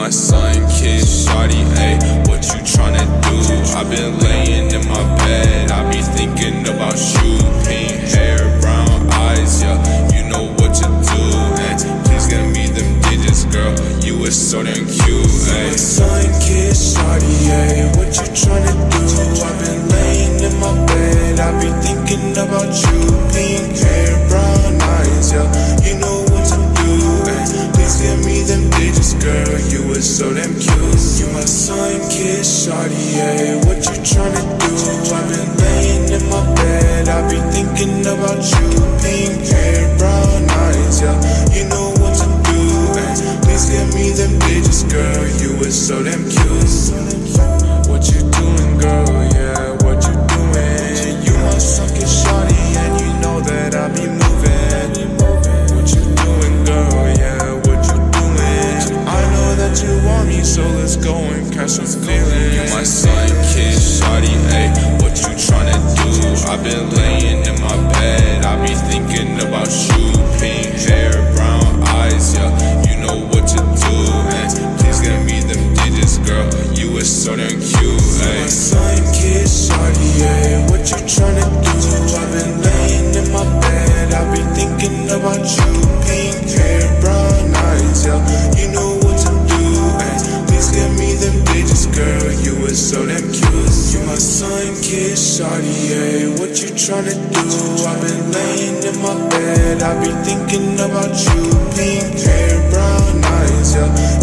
My sun kid, shawty, ayy, what you tryna do? i been laying in my bed, I be thinking about you. Pink hair, brown eyes, yeah, you know what to do. And please give me them digits, girl, you was so damn cute, ayy. Sun kid, shawty, ayy, what you tryna do? i been shawty, ayy, what you tryna do? I've been laying in my bed, I've been thinking about you. Pink hair, brown eyes, yeah, you know what to do. ayy. Please give me them digits, girl, you was so damn going, catch some feeling. My son, kid, shawty, ayy, what you tryna do? i been laying in my bed, I be thinking about you. Pink hair, brown eyes, yeah, you know what to do. And please give me them digits, girl, you a certain damn cute, ayy. My son, kid, shawty, ayy, what you tryna do? i been laying in my bed, I be thinking about you. Hey, shawty, hey, what you tryna do? I've been laying in my bed, I've been thinking about you Pink hair, brown eyes, yeah